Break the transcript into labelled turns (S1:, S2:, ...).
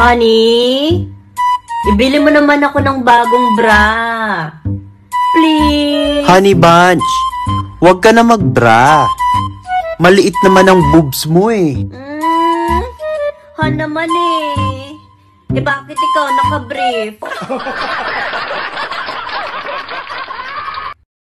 S1: Honey, ibili mo naman ako ng bagong bra. Please.
S2: Honey Bunch, huwag ka na magbra. Maliit naman ang boobs mo eh.
S1: Mm, ha naman eh. Eh bakit ikaw naka-brief?